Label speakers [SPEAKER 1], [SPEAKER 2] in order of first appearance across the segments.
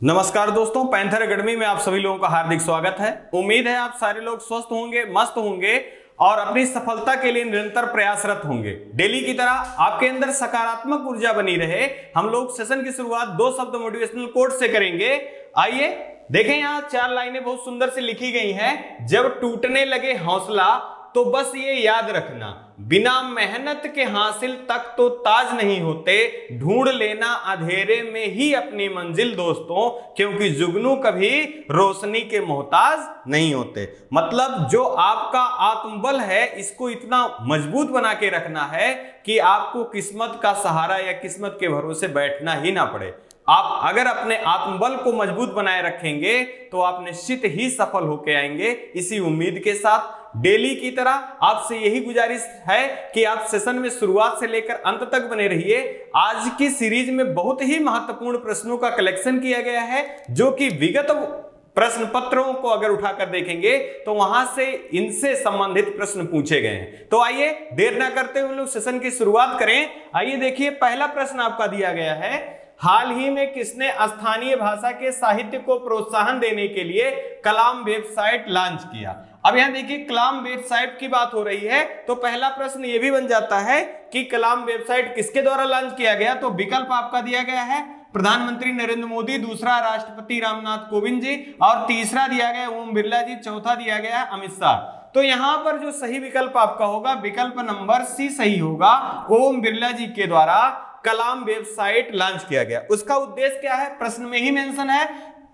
[SPEAKER 1] नमस्कार दोस्तों, panther academy में आप सभी लोगों का हार्दिक स्वागत है। उम्मीद है आप सारे लोग स्वस्थ होंगे, मस्त होंगे और अपनी सफलता के लिए निरंतर प्रयासरत होंगे। डेली की तरह आपके अंदर सकारात्मक ऊर्जा बनी रहे। हम लोग सेशन की शुरुआत दो शब्द मोटिवेशनल कोट से करेंगे। आइए, देखें यहाँ चार लाइनें बहुत सुंदर से लिखी गई हैं। जब टूटने लगे हौसला तो बस ये याद रखना, बिना मेहनत के हासिल तक तो ताज नहीं होते, ढूंढ लेना अंधेरे में ही अपनी मंजिल दोस्तों, क्योंकि जुगनू कभी रोशनी के मोहताज नहीं होते। मतलब जो आपका आत्मबल है, इसको इतना मज़बूत बना के रखना है कि आपको किस्मत का सहारा या किस्मत के भरोसे बैठना ही ना पड़े। आप अगर अपने आत्मबल को मज़बूत बनाए रखेंगे तो आप निश्चित ही सफल होकर आएँगे। इसी उम्मीद के साथ डेली की तरह आपसे यही गुजारिश है कि आप सेशन में शुरुआत से लेकर अंत तक बने रहिए। आज की सीरीज़ में बहुत ही महत्वपूर्ण प्रश्नों का कलेक्शन किया गया है, जो कि विगत प्रश्न पत्रों को अगर उठाकर देखेंगे तो वहाँ से इनसे संबंधित प्रश्न पूछे गए हैं। तो आइए, देर ना करते हुए लोग सेशन की शुरुआत करें। आइए देखिए, पहला प्रश्न आपका दिया गया है हाल ही में किसने स्थानीय भाषा के साहित्य को प्रोत्साहन देने के लिए कलाम वेबसाइट लॉन्च किया? अब यहाँ देखिए, कलाम वेबसाइट की बात हो रही है तो पहला प्रश्न यह भी बन जाता है कि कलाम वेबसाइट किसके द्वारा लॉन्च किया गया? तो विकल्प आपका दिया गया है, प्रधानमंत्री नरेंद्र मोदी, दूसरा राष्ट्रपति रामनाथ कोविंद जी, और तीसरा दिया गया ओम बिरला जी, चौथा दिया गया अमित शाह। तो यहाँ पर जो सही विकल्प आपका होगा, विकल्प नंबर सी सही होगा, ओम बिरला जी के द्वारा कलाम वेबसाइट लॉन्च किया गया। उसका उद्देश्य क्या है? प्रश्न में ही मेंशन है,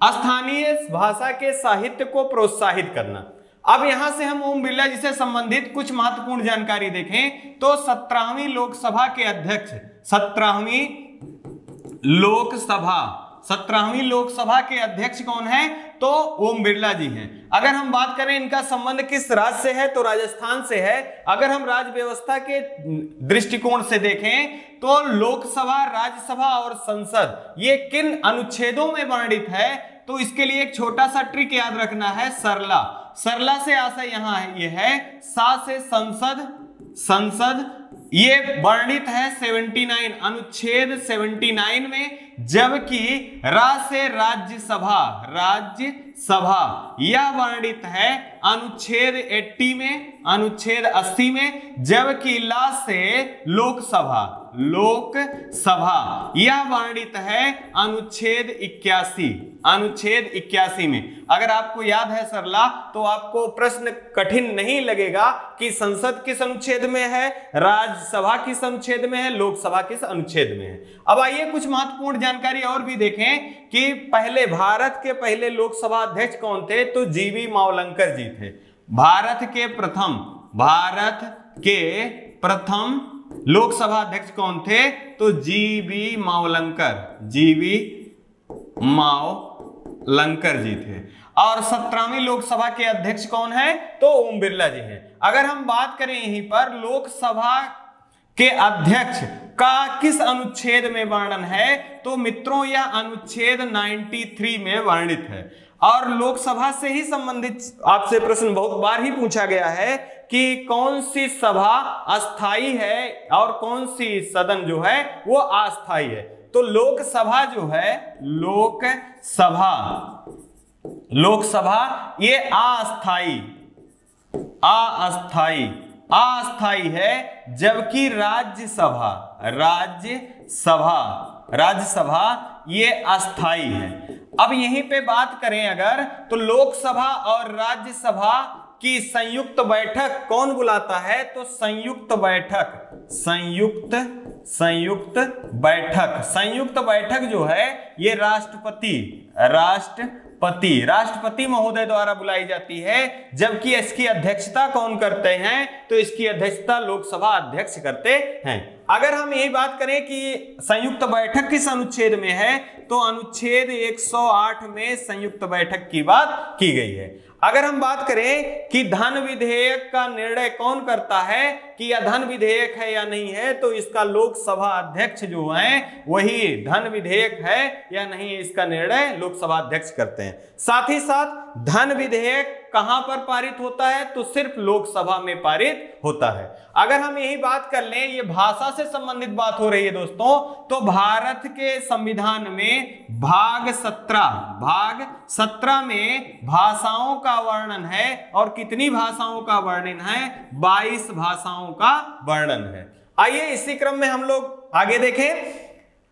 [SPEAKER 1] स्थानीय भाषा के साहित्य को प्रोत्साहित करना। अब यहाँ से हम ओम बिरला जी से संबंधित कुछ महत्वपूर्ण जानकारी देखें तो सत्रहवीं लोकसभा के अध्यक्ष, सत्रहवीं लोकसभा सत्रहवीं लोकसभा के अध्यक्ष कौन है? तो ओम बिरला जी हैं। अगर हम बात करें इनका संबंध किस राज्य से है तो राजस्थान से है। अगर हम राज्य व्यवस्था के दृष्टिकोण से देखें तो लोकसभा, राज्यसभा और संसद, ये किन अनुच्छेदों में वर्णित है? तो इसके लिए एक छोटा सा ट्रिक याद रखना है, सरला। सरला से आशा यहाँ है, ये है, सा से संसद संसद ये वर्णित है 79 अनुच्छेद 79 में, जबकि रा से राज्यसभा राज्यसभा, यह वर्णित है अनुच्छेद 80 में, अनुच्छेद 80 में, जबकि ला से लोकसभा। लोकसभा यह वर्णित है अनुच्छेद इक्यासी। अनुच्छेद इक्यासी में। अगर आपको याद है सरला तो आपको प्रश्न कठिन नहीं लगेगा कि संसद किस अनुच्छेद में है, राज्यसभा किस अनुच्छेद में है, लोकसभा किस अनुच्छेद में है। अब आइए कुछ महत्वपूर्ण जानकारी और भी देखें कि पहले भारत के पहले लोकसभा अध्यक्ष कौन थे तो जीवी मावलंकर जी थे। भारत के प्रथम, भारत के प्रथम लोकसभा अध्यक्ष कौन थे? तो जीवी मावलंकर। जीवी मावलंकर जी थे। और सत्रहवीं लोकसभा के अध्यक्ष कौन है? तो ओम बिरला जी हैं। अगर हम बात करें यहीं पर, लोकसभा के अध्यक्ष का किस अनुच्छेद में वर्णन है? तो मित्रों, यह अनुच्छेद 93 में वर्णित है। और लोकसभा से ही संबंधित आपसे प्रश्न बहुत बार ही पूछा गया है कि कौन सी सभा अस्थाई है और कौन सी सदन जो है वो अस्थाई है। तो लोकसभा जो है, लोकसभा लोकसभा ये अस्थाई अस्थाई अस्थाई है जबकि राज्यसभा राज्यसभा राज्यसभा ये अस्थाई है। अब यहीं पे बात करें अगर तो लोकसभा और राज्यसभा की संयुक्त बैठक कौन बुलाता है? तो संयुक्त बैठक, संयुक्त संयुक्त बैठक। संयुक्त बैठक जो है, ये राष्ट्रपति राष्ट्रपति राष्ट्रपति महोदय द्वारा बुलाई जाती है, जबकि इसकी अध्यक्षता कौन करते हैं? तो इसकी अध्यक्षता लोकसभा अध्यक्ष करते हैं। अगर हम यही बात करें कि संयुक्त बैठक किस अनुच्छेद में है तो अनुच्छेद 108 में संयुक्त बैठक की बात की गई है। अगर हम बात करें कि धन विधेयक का निर्णय कौन करता है कि यह धन विधेयक है या नहीं है तो इसका लोकसभा अध्यक्ष जो है, वही धन विधेयक है या नहीं इसका निर्णय लोकसभा अध्यक्ष करते हैं। साथ ही साथ, धन विधेयक कहाँ पर पारित होता है तो सिर्फ़ लोकसभा में पारित होता है। अगर हम यही बात कर लें, ये भाषा से संबंधित बात हो रही है दोस्तों तो भारत के संविधान में भाग सत्रह भाग सत्रह में भाषाओं का वर्णन है, और कितनी भाषाओं का वर्णन है? बाईस भाषाओं का वर्णन है। आइए इसी क्रम में हम लोग आगे देखें।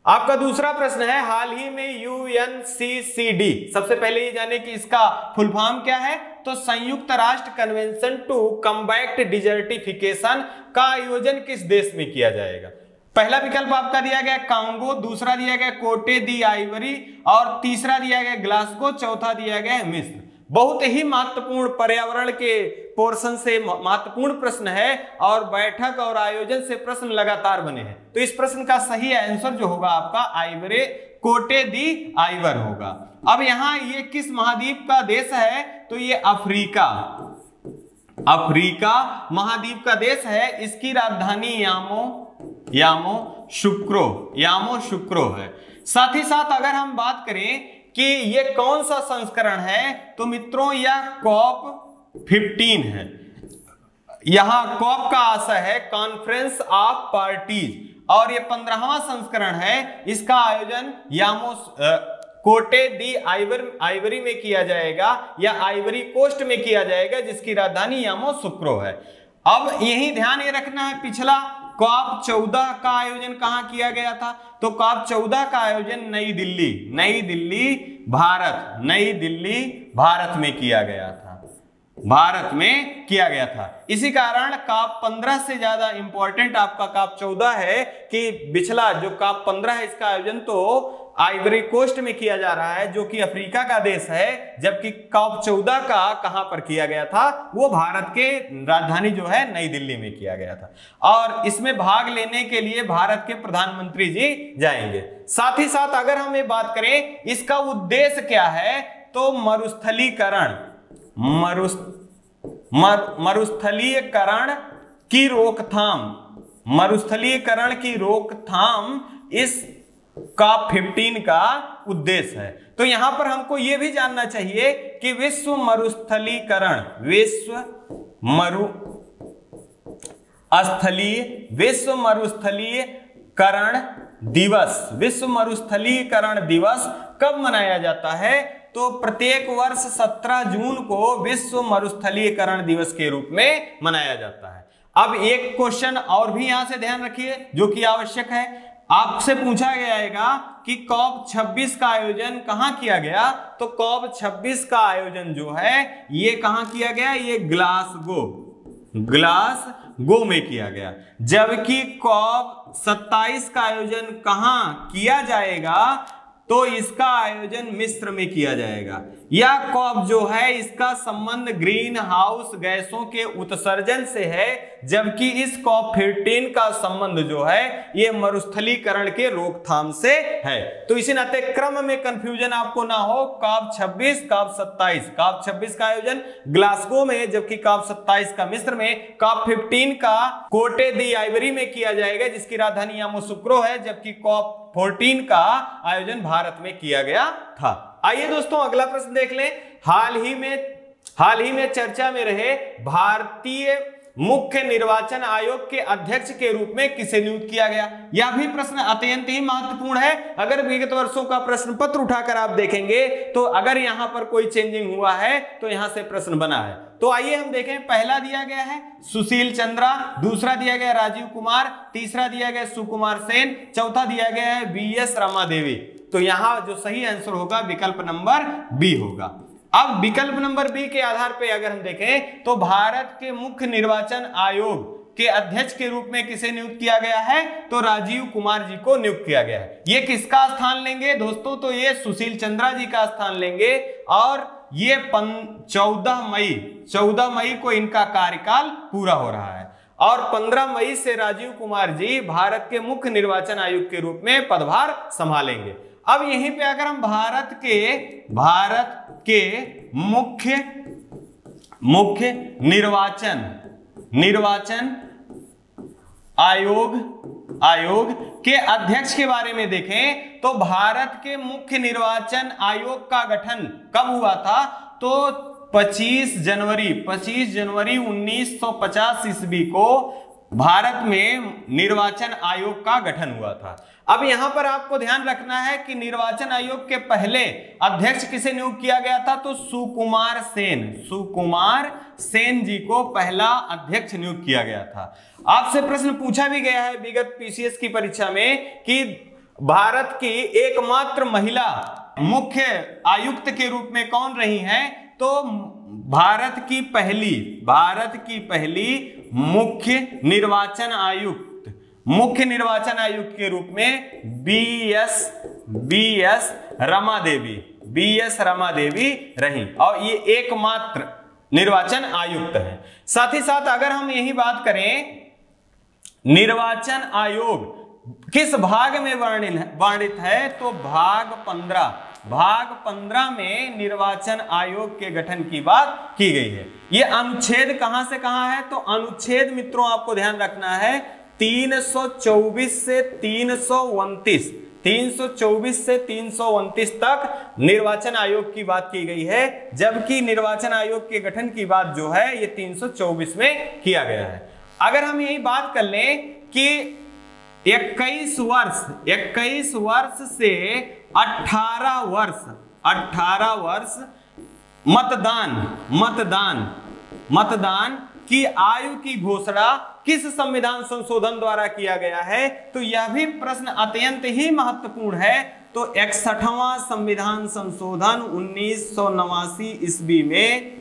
[SPEAKER 1] आपका दूसरा प्रश्न है, हाल ही में यूएनसीसीडी सबसे पहले ये जाने कि इसका फुल फॉर्म क्या है। तो संयुक्त राष्ट्र कन्वेंशन टू कम्बैक्ट डिजर्टिफिकेशन का आयोजन किस देश में किया जाएगा? पहला विकल्प आपका दिया गया कांगो, दूसरा दिया गया कोटे दी आइवरी और तीसरा दिया गया ग्लास्को चौथा दिया गया मिस्र। बहुत ही महत्वपूर्ण पर्यावरण के पोर्शन से महत्वपूर्ण प्रश्न है और बैठक और आयोजन से प्रश्न लगातार बने हैं। तो इस प्रश्न का सही आंसर जो होगा आपका, आइवरे कोटे दी आइवर होगा। अब यहाँ ये किस महाद्वीप का देश है? तो ये अफ्रीका। अफ्रीका महाद्वीप का देश है। इसकी राजधानी यामो यामो शुक्रो यामो शुक्रो है। साथ ही साथ अगर हम बात करें कि ये कौन सा संस्करण है? तो मित्रों, यह कॉप 15 है। यहाँ कॉप का आशय है कॉन्फ्रेंस ऑफ़ पार्टीज़। और ये पंद्रहवा संस्करण है। इसका आयोजन यामो कोटे दी आइवर, आइवरी में किया जाएगा या आइवरी कोस्ट में किया जाएगा, जिसकी राजधानी यामो सुक्रो है। अब यही ध्यान ये रखना है, पिछला कॉप चौदह का आयोजन कहाँ किया गया था? तो कॉप चौदह का आयोजन नई दिल्ली नई दिल्ली, भारत, नई दिल्ली, भारत में किया गया था। भारत में किया गया था। इसी कारण काप 15 से ज़्यादा इंपॉर्टेंट आपका काप 14 है कि पिछला जो काप 15 है, इसका आयोजन तो आइवरी कोस्ट में किया जा रहा है जो कि अफ्रीका का देश है जबकि कॉप चौदह का कहाँ पर किया गया था वो भारत के राजधानी जो है नई दिल्ली में किया गया था। और इसमें भाग लेने के लिए भारत के प्रधानमंत्री जी जाएँगे। साथ ही साथ अगर हम ये बात करें इसका उद्देश्य क्या है तो मरुस्थलीकरण मरुस् मर, मरुस्थलीकरण की रोकथाम मरुस्थलीकरण की रोकथाम इस का 15 का उद्देश्य है। तो यहाँ पर हमको यह भी जानना चाहिए कि विश्व मरुस्थलीकरण, विश्व मरु स्थलीय, विश्व मरुस्थलीय करण दिवस, विश्व मरुस्थलीकरण दिवस कब मनाया जाता है? तो प्रत्येक वर्ष 17 जून को विश्व मरुस्थलीकरण दिवस के रूप में मनाया जाता है। अब एक क्वेश्चन और भी यहाँ से ध्यान रखिए, जो कि आवश्यक है। आपसे पूछा गया है कि कॉप 26 का आयोजन कहाँ किया गया? तो कॉप 26 का आयोजन जो है, ये कहाँ किया गया? ये ग्लास गो ग्लास गो में किया गया। जबकि कॉप 27 का आयोजन कहाँ किया जाएगा? तो इसका आयोजन मिस्र में किया जाएगा। यह कॉप जो है, इसका संबंध ग्रीन हाउस गैसों के उत्सर्जन से है, जबकि इस कॉप फिफ्टीन का संबंध जो है, ये मरुस्थलीकरण के रोकथाम से है। तो इसी नाते क्रम में कंफ्यूजन आपको ना हो, कॉप 26 कॉप 27 कॉप 26 का आयोजन ग्लासगो में, जबकि कॉप 27 का मिस्र में, कॉप 15 का कोटे दी आइवरी में किया जाएगा, जिसकी राजधानी यामोसुक्रो है, जबकि कॉप 14 का आयोजन भारत में किया गया था। आइए दोस्तों, अगला प्रश्न देख लें। हाल ही में, हाल ही में चर्चा में रहे भारतीय मुख्य निर्वाचन आयोग के अध्यक्ष के रूप में किसे नियुक्त किया गया? यह भी प्रश्न अत्यंत ही महत्वपूर्ण है। अगर विगत वर्षों का प्रश्न पत्र उठाकर आप देखेंगे तो अगर यहाँ पर कोई चेंजिंग हुआ है तो यहाँ से प्रश्न बना है। तो आइए हम देखें, पहला दिया गया है सुशील चंद्रा, दूसरा दिया गया राजीव कुमार, तीसरा दिया गया सुकुमार सेन, चौथा दिया गया है बी एस रमा देवी तो यहाँ जो सही आंसर होगा विकल्प नंबर बी होगा। अब विकल्प नंबर बी के आधार पर अगर हम देखें तो भारत के मुख्य निर्वाचन आयोग के अध्यक्ष के रूप में किसे नियुक्त किया गया है? तो राजीव कुमार जी को नियुक्त किया गया है। ये किसका स्थान लेंगे? दोस्तों तो ये सुशील चंद्रा जी का स्थान लेंगे और ये चौदह मई चौदह मई को इनका कार्यकाल पूरा हो रहा है। और 15 मई से राजीव कुमार जी भारत के मुख्य निर्वाचन आयुक्त के रूप में पदभार संभालेंगे। अब यहीं पे अगर हम भारत के भारत के मुख्य मुख्य निर्वाचन निर्वाचन आयोग आयोग के अध्यक्ष के बारे में देखें तो भारत के मुख्य निर्वाचन आयोग का गठन कब हुआ था? तो 25 जनवरी 25 जनवरी 1950 ईस्वी को भारत में निर्वाचन आयोग का गठन हुआ था। अब यहाँ पर आपको ध्यान रखना है कि निर्वाचन आयोग के पहले अध्यक्ष किसे नियुक्त किया गया था? तो सुकुमार सेन। सुकुमार सेन जी को पहला अध्यक्ष नियुक्त किया गया था। आपसे प्रश्न पूछा भी गया है विगत पीसीएस की परीक्षा में कि भारत की एकमात्र महिला मुख्य आयुक्त के रूप में कौन रही हैं? तो भारत की पहली, भारत की पहली मुख्य निर्वाचन आयुक्त, मुख्य निर्वाचन आयुक्त के रूप में B S B S Rama Devi B S Rama Devi रही। और ये एकमात्र निर्वाचन आयुक्त है। साथ ही साथ अगर हम यही बात करें, निर्वाचन आयोग किस भाग में वर्णित है तो भाग पंद्रह। भाग पंद्रह में निर्वाचन आयोग के गठन की बात की गई है। ये अनुच्छेद कहाँ से कहाँ है? तो अनुच्छेद मित्रों, आपको ध्यान रखना है 324 से 329 324 से 329 तक निर्वाचन आयोग की बात की गई है, जबकि निर्वाचन आयोग के गठन की बात जो है, ये 324 में किया गया है। अगर हम यही बात कर लें कि इक्कीस वर्ष इक्कीस वर्ष से 18 वर्ष 18 वर्ष मतदान मतदान मतदान की आयु की घोषणा किस संविधान संशोधन द्वारा किया गया है? तो यह भी प्रश्न अत्यंत ही महत्वपूर्ण है। तो इकसठवा संविधान संशोधन उन्नीस सौ नवासी ईस्वी में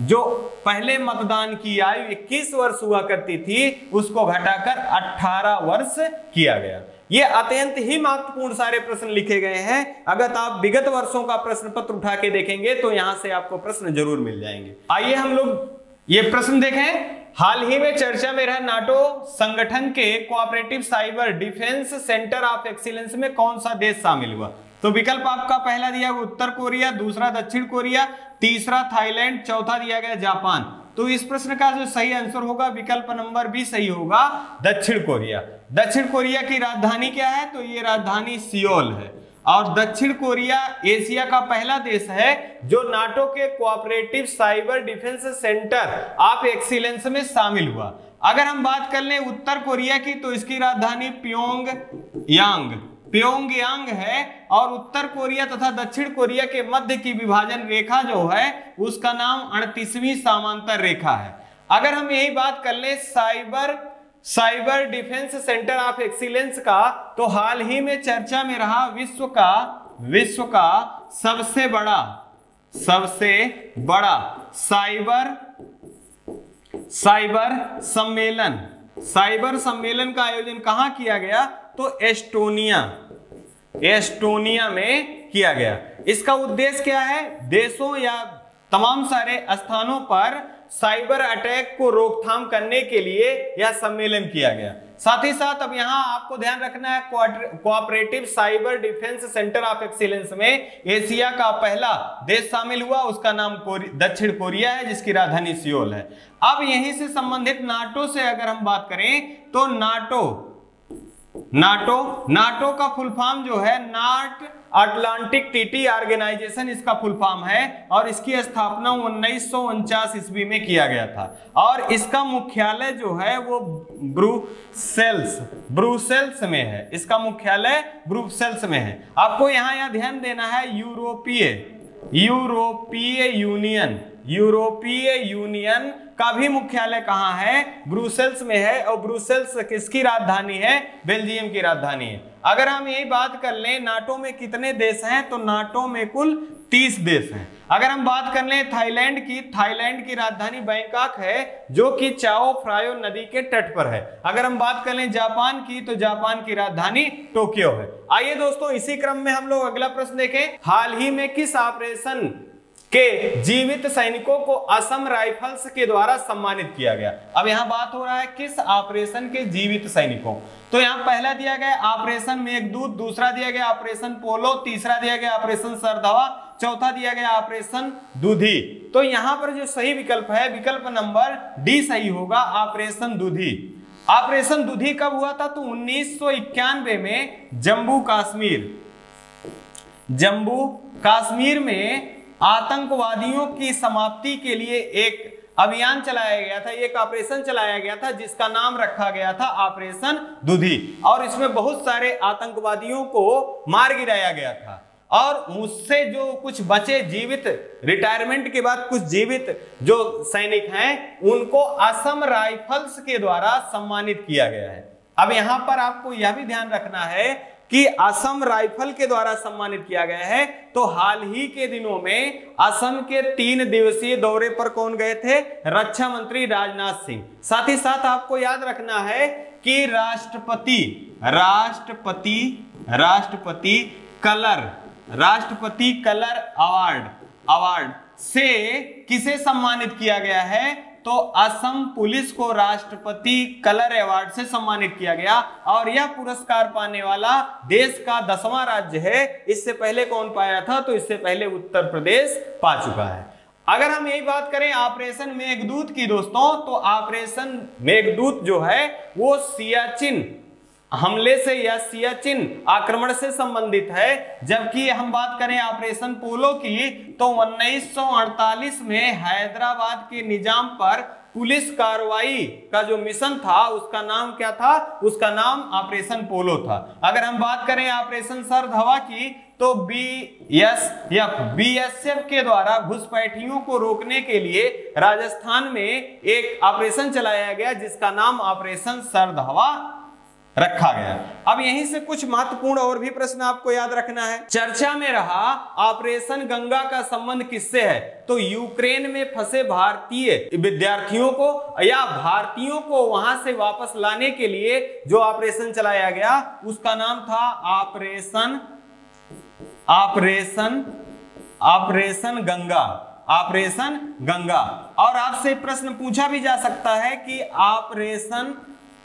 [SPEAKER 1] जो पहले मतदान की आयु 21 वर्ष हुआ करती थी, उसको घटाकर 18 वर्ष किया गया। ये अत्यंत ही महत्वपूर्ण सारे प्रश्न लिखे गए हैं। अगर आप विगत वर्षों का प्रश्न पत्र उठा के देखेंगे तो यहाँ से आपको प्रश्न ज़रूर मिल जाएँगे। आइए हम लोग ये प्रश्न देखें। हाल ही में चर्चा में रहा नाटो संगठन के Cooperative Cyber Defence Centre of Excellence में कौन सा देश शामिल हुआ? तो विकल्प आपका पहला दिया उत्तर कोरिया, दूसरा दक्षिण कोरिया, तीसरा थाईलैंड, चौथा दिया गया जापान। तो इस प्रश्न का जो सही आंसर होगा, विकल्प नंबर बी सही होगा। दक्षिण कोरिया। दक्षिण कोरिया की राजधानी क्या है? तो ये राजधानी सियोल है। और दक्षिण कोरिया एशिया का पहला देश है, जो नाटो के Cooperative Cyber Defence Centre of Excellence में शामिल हुआ। अगर हम बात कर लें उत्तर कोरिया की तो इसकी राजधानी प्योंग यांग। प्योंगयांग है और उत्तर कोरिया तथा दक्षिण कोरिया के मध्य की विभाजन रेखा जो है, उसका नाम अड़तीसवीं सामांतर रेखा है। अगर हम यही बात कर ले, cyber Cyber Defence Centre of Excellence का तो हाल ही में चर्चा में रहा विश्व का विश्व का सबसे बड़ा सबसे बड़ा साइबर साइबर सम्मेलन। साइबर सम्मेलन का आयोजन कहाँ किया गया? तो एस्टोनिया एस्टोनिया में किया गया। इसका उद्देश्य क्या है? देशों या तमाम सारे स्थानों पर साइबर अटैक को रोकथाम करने के लिए यह सम्मेलन किया गया। साथ ही साथ अब यहाँ आपको ध्यान रखना है Cooperative Cyber Defence Centre of Excellence में एशिया का पहला देश शामिल हुआ। उसका नाम दक्षिण कोरिया है, जिसकी राजधानी सियोल है। अब यहीं से संबंधित नाटो से अगर हम बात करें तो नाटो नाटो नाटो का फुल फॉर्म जो है, नाट अटलांटिक टीटी ऑर्गेनाइजेशन इसका फुल फॉर्म है और इसकी स्थापना उन्नीस सौ उनचास ईस्वी में किया गया था। और इसका मुख्यालय जो है, वो ब्रूसेल्स ब्रूसेल्स में है। इसका मुख्यालय ब्रूसेल्स में है। आपको यहाँ यहाँ ध्यान देना है, यूरोपीय यूरोपीय यूनियन यूरोपीय यूनियन का भी मुख्यालय कहाँ है? ब्रुसेल्स में है और ब्रुसेल्स किसकी राजधानी है? बेल्जियम की राजधानी है। अगर हम यही बात कर लें, नाटो में कितने देश हैं तो नाटो में कुल तीस देश हैं। अगर हम बात कर लें थाईलैंड की थाईलैंड की राजधानी बैंकॉक है, जो कि चाओ फ्रायो नदी के तट पर है। अगर हम बात कर लें जापान की तो जापान की राजधानी टोक्यो है। आइए दोस्तों, इसी क्रम में हम लोग अगला प्रश्न देखें। हाल ही में किस ऑपरेशन के जीवित सैनिकों को असम राइफल्स के द्वारा सम्मानित किया गया। अब यहाँ बात हो रहा है किस ऑपरेशन के जीवित सैनिकों? तो यहाँ पहला दिया गया ऑपरेशन मेघदूत, दूसरा दिया गया ऑपरेशन पोलो, तीसरा दिया गया ऑपरेशन सरधवा चौथा दिया गया ऑपरेशन दूधी। तो यहाँ पर जो सही विकल्प है, विकल्प नंबर डी सही होगा, ऑपरेशन दूधी। ऑपरेशन दूधी कब हुआ था? तो उन्नीस सौ इक्यानवे में जम्मू काश्मीर जम्मू काश्मीर में आतंकवादियों की समाप्ति के लिए एक अभियान चलाया गया था, एक ऑपरेशन चलाया गया था, जिसका नाम रखा गया था ऑपरेशन दुधी। और इसमें बहुत सारे आतंकवादियों को मार गिराया गया था। और मुझसे जो कुछ बचे जीवित रिटायरमेंट के बाद कुछ जीवित जो सैनिक हैं, उनको असम राइफल्स के द्वारा सम्मानित किया गया है। अब यहाँ पर आपको यह भी ध्यान रखना है कि असम राइफल के द्वारा सम्मानित किया गया है। तो हाल ही के दिनों में असम के तीन दिवसीय दौरे पर कौन गए थे? रक्षा मंत्री राजनाथ सिंह। साथ ही साथ आपको याद रखना है कि राष्ट्रपति राष्ट्रपति राष्ट्रपति कलर राष्ट्रपति कलर अवार्ड अवार्ड से किसे सम्मानित किया गया है? तो असम पुलिस को राष्ट्रपति कलर अवार्ड से सम्मानित किया गया और यह पुरस्कार पाने वाला देश का दसवां राज्य है। इससे पहले कौन पाया था? तो इससे पहले उत्तर प्रदेश पा चुका है। अगर हम यही बात करें, ऑपरेशन मेघदूत की दोस्तों तो ऑपरेशन मेघदूत जो है, वो सियाचिन हमले से या सियाचिन आक्रमण से संबंधित है। जबकि हम बात करें ऑपरेशन पोलो की तो 1948 में हैदराबाद के निज़ाम पर पुलिस कार्रवाई का जो मिशन था, उसका नाम क्या था? उसका नाम ऑपरेशन पोलो था। अगर हम बात करें ऑपरेशन सर हवा की तो B S F B S F के द्वारा घुसपैठियों को रोकने के लिए राजस्थान में एक ऑपरेशन चलाया गया, जिसका नाम ऑपरेशन सर्द हवा रखा गया अब यहीं से कुछ महत्वपूर्ण और भी प्रश्न आपको याद रखना है। चर्चा में रहा, ऑपरेशन गंगा का संबंध किससे है? तो यूक्रेन में फंसे भारतीय विद्यार्थियों को या भारतीयों को वहाँ से वापस लाने के लिए जो ऑपरेशन चलाया गया, उसका नाम था operation operation operation Ganga operation Ganga. और आपसे प्रश्न पूछा भी जा सकता है कि ऑपरेशन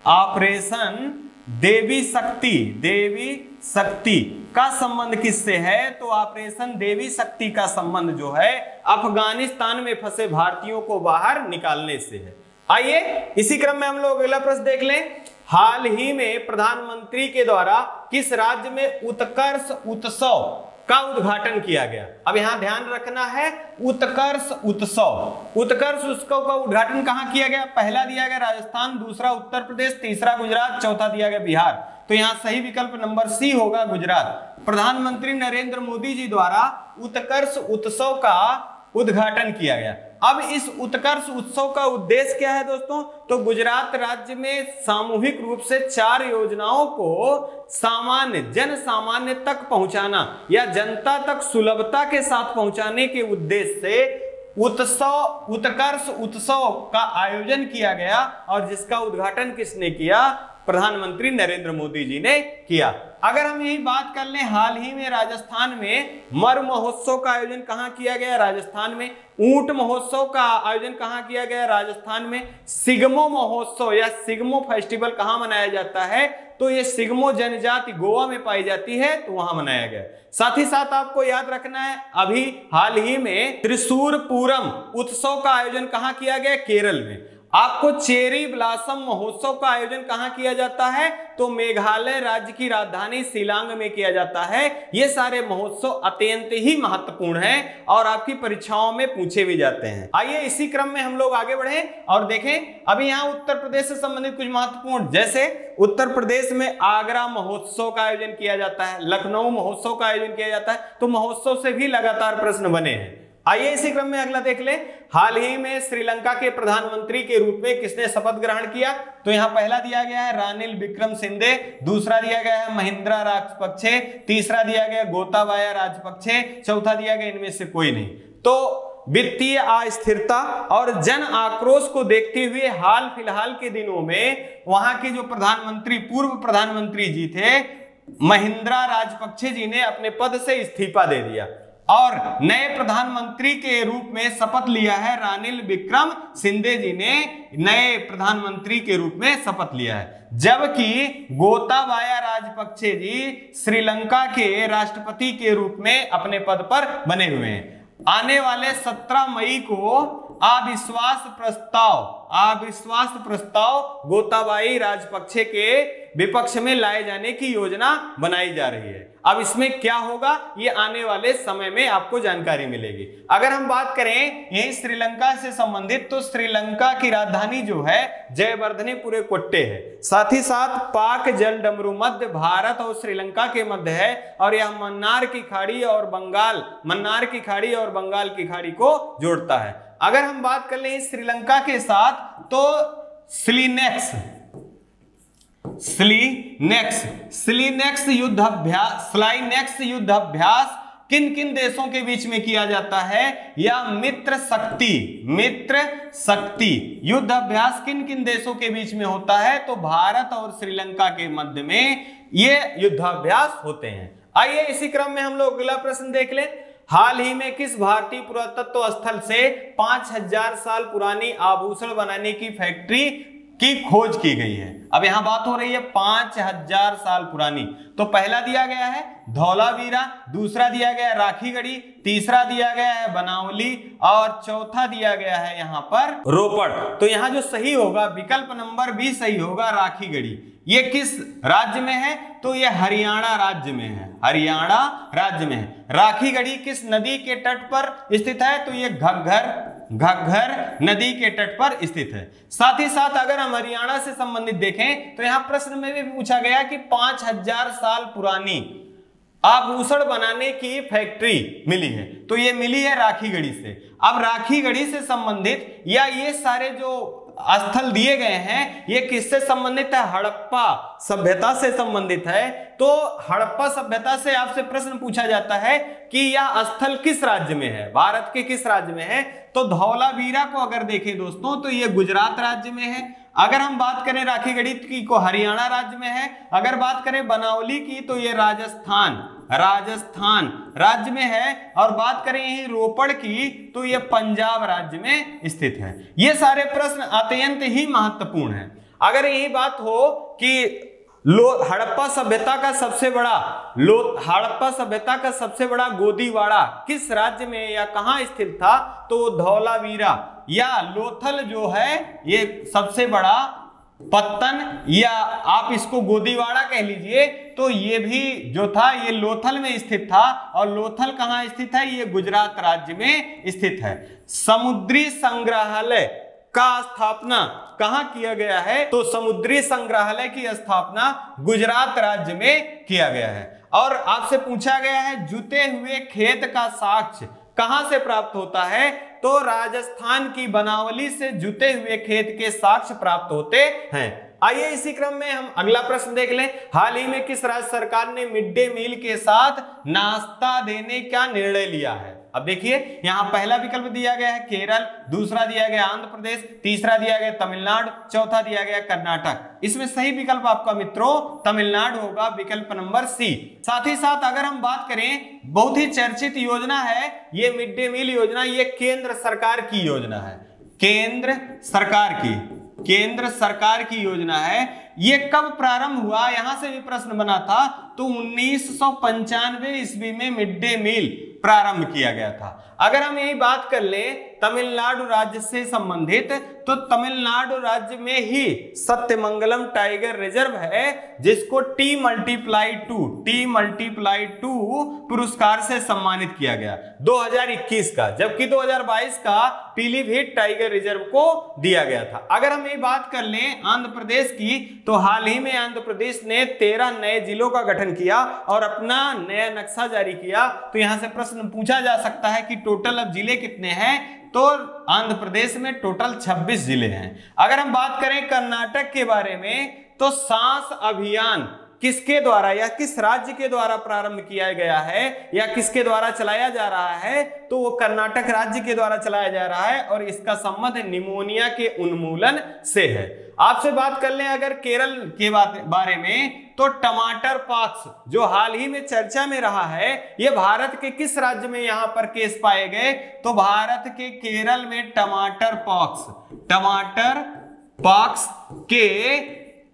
[SPEAKER 1] ऑपरेशन देवी शक्ति देवी शक्ति का संबंध किससे है? तो ऑपरेशन देवी शक्ति का संबंध जो है, अफ़गानिस्तान में फंसे भारतीयों को बाहर निकालने से है। आइए, इसी क्रम में हम लोग अगला प्रश्न देख लें। हाल ही में प्रधानमंत्री के द्वारा किस राज्य में उत्कर्ष उत्सव का उद्घाटन किया गया। अब यहाँ ध्यान रखना है, उत्कर्ष उत्सव। उत्कर्ष उत्सव का उद्घाटन कहाँ किया गया? पहला दिया गया राजस्थान, दूसरा उत्तर प्रदेश, तीसरा गुजरात, चौथा दिया गया बिहार। तो यहाँ सही विकल्प नंबर सी होगा गुजरात। प्रधानमंत्री नरेंद्र मोदी जी द्वारा उत्कर्ष उत्सव का उद्घाटन किया गया। अब इस उत्कर्ष उत्सव का उद्देश्य क्या है दोस्तों? तो गुजरात राज्य में सामूहिक रूप से चार योजनाओं को सामान्य जन सामान्य तक पहुंचाना या जनता तक सुलभता के साथ पहुँचाने के उद्देश्य से उत्सव, उत्कर्ष उत्सव का आयोजन किया गया और जिसका उद्घाटन किसने किया? प्रधानमंत्री नरेंद्र मोदी जी ने किया। अगर हम यही बात कर लें, हाल ही में राजस्थान में मर महोत्सव का आयोजन कहाँ किया गया? राजस्थान में ऊँट महोत्सव का आयोजन कहाँ किया गया? राजस्थान में सिगमो महोत्सव या सिगमो फेस्टिवल कहाँ मनाया जाता है? तो ये सिगमो जनजाति गोवा में पाई जाती है तो वहाँ मनाया गया। साथ ही साथ आपको याद रखना है, अभी हाल ही में त्रिशूर पूरम उत्सव का आयोजन कहाँ किया गया? केरल में। आपको चेरी ब्लासम महोत्सव का आयोजन कहाँ किया जाता है? तो मेघालय राज्य की राजधानी शिलांग में किया जाता है। ये सारे महोत्सव अत्यंत ही महत्वपूर्ण हैं और आपकी परीक्षाओं में पूछे भी जाते हैं। आइए इसी क्रम में हम लोग आगे बढ़े और देखें, अभी यहाँ उत्तर प्रदेश से संबंधित कुछ महत्वपूर्ण, जैसे उत्तर प्रदेश में आगरा महोत्सव का आयोजन किया जाता है, लखनऊ महोत्सव का आयोजन किया जाता है। तो महोत्सव से भी लगातार प्रश्न बने हैं। आइए इसी क्रम में अगला देख ले। हाल ही में श्रीलंका के प्रधानमंत्री के रूप में किसने शपथ ग्रहण किया? तो यहाँ पहला दिया गया है रानिल विक्रम सिंधे, दूसरा दिया गया है महिंद्रा राजपक्षे, तीसरा दिया गया गोताबाया राजपक्षे, चौथा दिया गया इनमें से कोई नहीं। तो वित्तीय अस्थिरता और जन आक्रोश को देखते हुए हाल फ़िलहाल के दिनों में वहाँ के जो प्रधानमंत्री, पूर्व प्रधानमंत्री जी थे, महिंद्रा राजपक्षे जी ने अपने पद से इस्तीफा दे दिया। और नए प्रधानमंत्री के रूप में शपथ लिया है रानिल विक्रम सिंधे जी ने। नए प्रधानमंत्री के रूप में शपथ लिया है। जबकि गोताबाया राजपक्षे जी श्रीलंका के राष्ट्रपति के रूप में अपने पद पर बने हुए हैं। आने वाले 17 मई को अविश्वास प्रस्ताव अविश्वास प्रस्ताव गोताबाई राजपक्षे के विपक्ष में लाए जाने की योजना बनाई जा रही है। अब इसमें क्या होगा, ये आने वाले समय में आपको जानकारी मिलेगी। अगर हम बात करें यही श्रीलंका से संबंधित तो श्रीलंका की राजधानी जो है, जयवर्धने पूरे कोट्टे है। साथ ही साथ पाक जल डमरू मध्य भारत और श्रीलंका के मध्य है, और यह मन्नार की खाड़ी और बंगाल, मन्नार की खाड़ी और बंगाल की खाड़ी को जोड़ता है। अगर हम बात कर लें श्रीलंका के साथ तो स्लीनेक्स स्लीनेक्स स्लीनेक्स युद्ध अभ्यास स्लाइनेक्स युद्ध अभ्यास किन किन देशों के बीच में किया जाता है? या मित्र शक्ति मित्र शक्ति युद्ध अभ्यास किन किन देशों के बीच में होता है? तो भारत और श्रीलंका के मध्य में ये युद्धाभ्यास होते हैं। आइए इसी क्रम में हम लोग अगला प्रश्न देख लें। हाल ही में किस भारतीय पुरातत्व स्थल से 5000 साल पुरानी आभूषण बनाने की फैक्ट्री की खोज की गई है? अब यहाँ बात हो रही है पाँच हज़ार साल पुरानी। तो पहला दिया गया है धौलावीरा, दूसरा दिया गया है राखी गढ़ी तीसरा दिया गया है बनावली, और चौथा दिया गया है यहाँ पर रोपड़। तो यहाँ जो सही होगा, विकल्प नंबर बी सही होगा राखी गढ़ी ये किस राज्य में है? तो ये हरियाणा राज्य में है। हरियाणा राज्य में है। राखी गढ़ी किस नदी के तट पर स्थित है? तो ये घग्घर घग्घर नदी के तट पर स्थित है। साथ ही साथ अगर हम हरियाणा से संबंधित देखें तो यहाँ प्रश्न में भी पूछा गया कि पाँच हज़ार साल पुरानी आभूषण बनाने की फैक्ट्री मिली है। तो ये मिली है राखी गढ़ी से। अब राखी गढ़ी से संबंधित या ये सारे जो स्थल दिए गए हैं, ये किससे संबंधित है? हड़प्पा सभ्यता से संबंधित है। तो हड़प्पा सभ्यता से आपसे प्रश्न पूछा जाता है कि यह स्थल किस राज्य में है? भारत के किस राज्य में है? तो धौलावीरा को अगर देखें दोस्तों तो ये गुजरात राज्य में है। अगर हम बात करें राखी गणित की को हरियाणा राज्य में है। अगर बात करें बनावली की तो ये राजस्थान राजस्थान। राज्य में है और बात करें यही रोपड़ की तो यह पंजाब राज्य में स्थित है। ये सारे प्रश्न अत्यंत ही महत्वपूर्ण है। अगर यही बात हो कि लो, हड़प्पा सभ्यता का सबसे बड़ा, लो, हड़प्पा सभ्यता का सबसे बड़ा गोदीवाड़ा किस राज्य में या कहाँ स्थित था? तो धौलावीरा या लोथल जो है, ये सबसे बड़ा पत्तन या आप इसको गोदीवाड़ा कह लीजिए तो ये भी जो था, ये लोथल में स्थित था, और लोथल कहाँ स्थित है? ये गुजरात राज्य में स्थित है। समुद्री संग्रहालय का स्थापना कहाँ किया गया है? तो समुद्री संग्रहालय की स्थापना गुजरात राज्य में किया गया है। और आपसे पूछा गया है, जुते हुए खेत का साक्ष्य कहाँ से प्राप्त होता है? तो राजस्थान की बनावली से जुते हुए खेत के साक्ष्य प्राप्त होते हैं। आइए इसी क्रम में हम अगला प्रश्न देख लें। हाल ही में किस राज्य सरकार ने मिड डे मील के साथ नाश्ता देने का निर्णय लिया है? अब देखिए, यहाँ पहला विकल्प दिया गया है केरल, दूसरा दिया गया आंध्र प्रदेश तीसरा दिया गया तमिलनाडु, चौथा दिया गया कर्नाटक। इसमें सही विकल्प आपका मित्रों, तमिलनाडु होगा विकल्प नंबर सी। साथ ही साथ अगर हम बात करें, बहुत ही चर्चित योजना है, ये मिड डे मील योजना, ये केंद्र सरकार की योजना है। केंद्र सरकार की, केंद्र सरकार की योजना है। ये कब प्रारंभ हुआ, यहाँ से भी प्रश्न बना था तो उन्नीस सौ पंचानवे ईस्वी में मिड डे मील। प्रारंभ किया गया था। अगर हम यही बात कर ले, तमिलनाडु राज्य से संबंधित तो तमिलनाडु राज्य में ही सत्यमंगलम टाइगर रिज़र्व है, जिसको T multiply two T multiply two पुरस्कार से सम्मानित किया गया। 2021 का, जबकि 2022 का पीलीभीत टाइगर रिज़र्व को दिया गया था। अगर हम ये बात कर लें आंध्र प्रदेश की तो हाल ही में आंध्र प्रदेश ने तेरह नए जिलों का गठन किया और अपना नया नक्शा जारी किया। तो यहाँ से प्रश्न पूछा जा सकता है कि टोटल अब ज़िले कितने हैं? तो आंध्र प्रदेश में टोटल 26 ज़िले हैं। अगर हम बात करें कर्नाटक के बारे में तो सांस अभियान किसके द्वारा या किस राज्य के द्वारा प्रारंभ किया गया है या किसके द्वारा चलाया जा रहा है तो वो कर्नाटक राज्य के द्वारा चलाया जा रहा है और इसका संबंध निमोनिया के उन्मूलन से है। आपसे बात कर लें अगर केरल के बारे में तो टमाटर पॉक्स, जो हाल ही में चर्चा में रहा है, ये भारत के किस राज्य में यहाँ पर केस पाए गए? तो भारत के केरल में टमाटर पॉक्स टमाटर पॉक्स के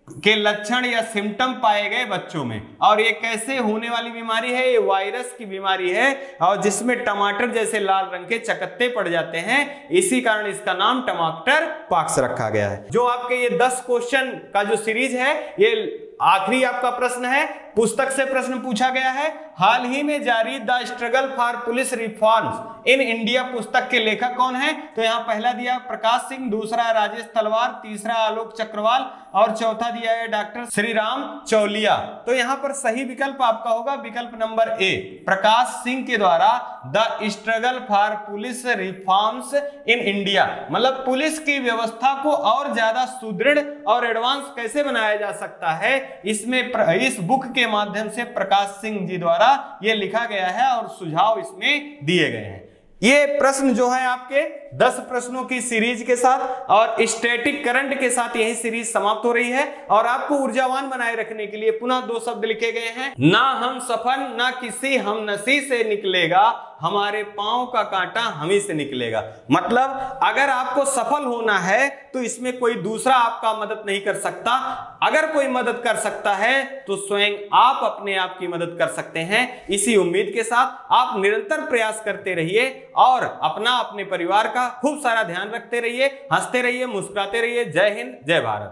[SPEAKER 1] के लक्षण या सिम्टम पाए गए बच्चों में। और ये कैसे होने वाली बीमारी है? ये वायरस की बीमारी है। और जिसमें टमाटर जैसे लाल रंग के चकत्ते पड़ जाते हैं, इसी कारण इसका नाम टमाटर पाक्स रखा गया है। जो आपके ये दस क्वेश्चन का जो सीरीज़ है, ये आखिरी आपका प्रश्न है, पुस्तक से प्रश्न पूछा गया है। हाल ही में जारी The Struggle for Police Reforms, in India पुस्तक के लेखक कौन है? तो यहाँ पहला दिया प्रकाश सिंह, दूसरा राजेश तलवार, तीसरा आलोक चक्रवाल और चौथा दिया है डॉक्टर श्री राम चौलिया। तो यहाँ पर सही विकल्प आपका होगा, विकल्प नंबर ए, प्रकाश सिंह के द्वारा The Struggle for Police Reforms in India. मतलब पुलिस की व्यवस्था को और ज़्यादा सुदृढ़ और एडवांस कैसे बनाया जा सकता है? इसमें इस बुक के माध्यम से प्रकाश सिंह जी द्वारा ये लिखा गया है और सुझाव इसमें दिए गए हैं। ये प्रश्न जो है आपके 10 प्रश्नों की सीरीज़ के साथ और स्टैटिक करंट के साथ यही सीरीज़ समाप्त हो रही है और आपको ऊर्जावान बनाए रखने के लिए पुनः दो शब्द लिखे गए हैं। ना हम सफल, ना किसी हम नसी से निकलेगा, हमारे पाँव का कांटा हम ही से निकलेगा। मतलब अगर आपको सफल होना है तो इसमें कोई दूसरा आपका मदद नहीं कर सकता। अगर कोई मदद कर सकता है तो स्वयं आप अपने आप की मदद कर सकते हैं। इसी उम्मीद के साथ आप निरंतर प्रयास करते रहिए और अपना अपने परिवार का खूब सारा ध्यान रखते रहिए हँसते रहिए मुस्कुराते रहिए। जय हिंद जय भारत।